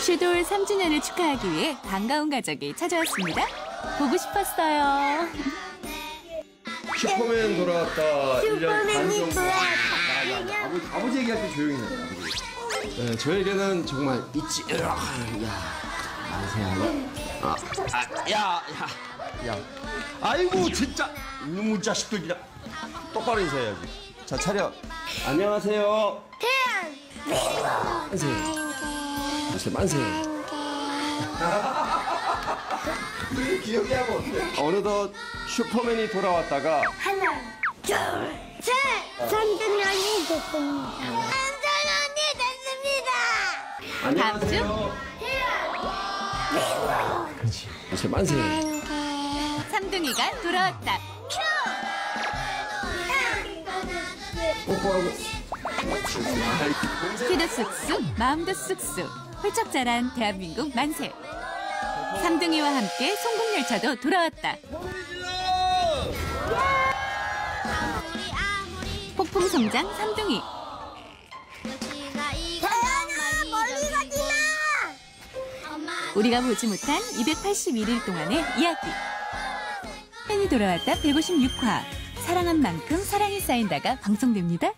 슈돌 3주년을 축하하기 위해 반가운 가족이 찾아왔습니다. 보고 싶었어요. 슈퍼맨 돌아왔다. 1년 반 슈퍼맨이. 돌아왔다. 아버지, 아버지 얘기할 때 조용히 해요. 아버지. 네, 저에게는 정말 있지. 야, 안녕하세요. 아, 아, 야, 야, 야. 아이고 진짜 이놈의 자식들이야. 똑바로 인사해야지. 자 차려. 안녕하세요. 만세. 만세. 만세. 기억이 하고 어때? 어느덧 슈퍼맨이 돌아왔다가 하나, 둘, 셋! 삼천년이 됐습니다. 삼천년이 됐습니다! 다음 주 그렇지. 만세 만세. 삼둥이가 돌아왔다. 뽀뽀하고. 키도 쑥쑥, 마음도 쑥쑥. 훌쩍 자란 대한민국 만세. 삼둥이와 함께 송국열차도 돌아왔다. 폭풍 성장 삼둥이. 태연아, 멀리 가지 마! 우리가 보지 못한 281일 동안의 이야기. 팬이 돌아왔다 156화. 사랑한 만큼 사랑이 쌓인다가 방송됩니다.